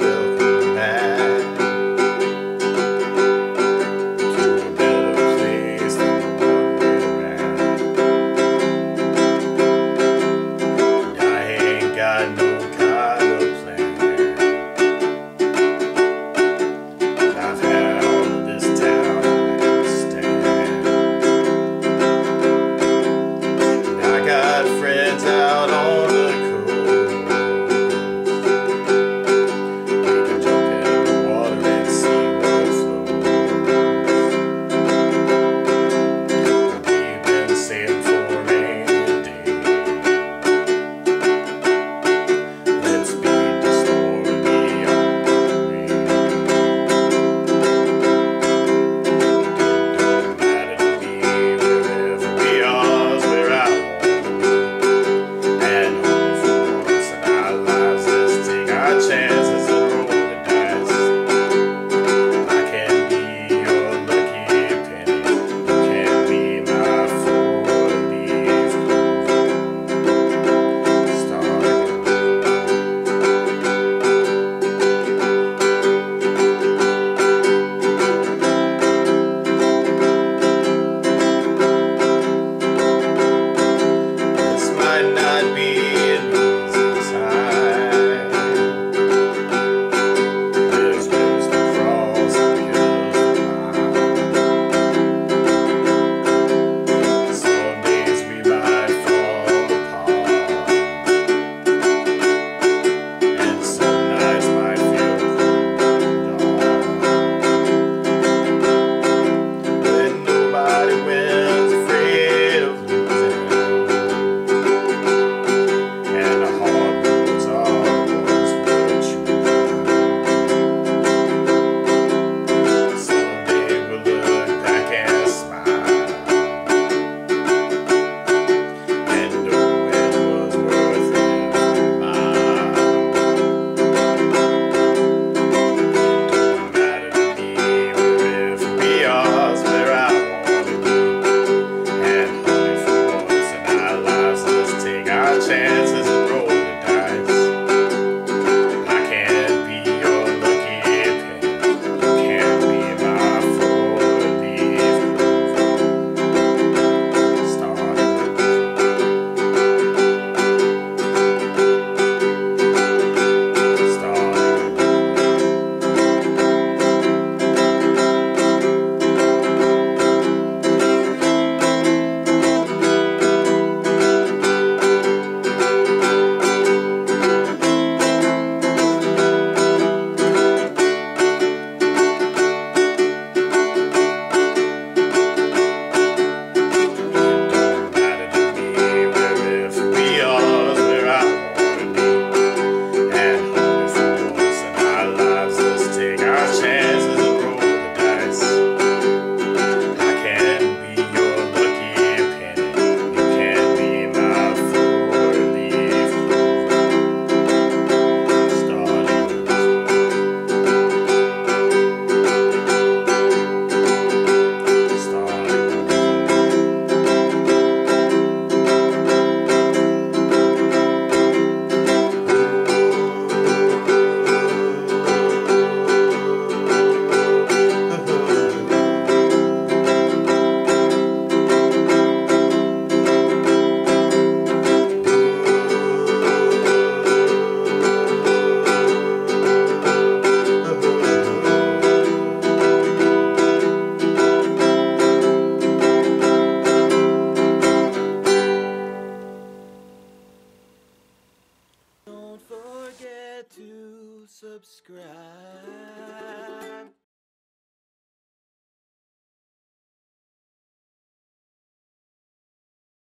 like Subscribe.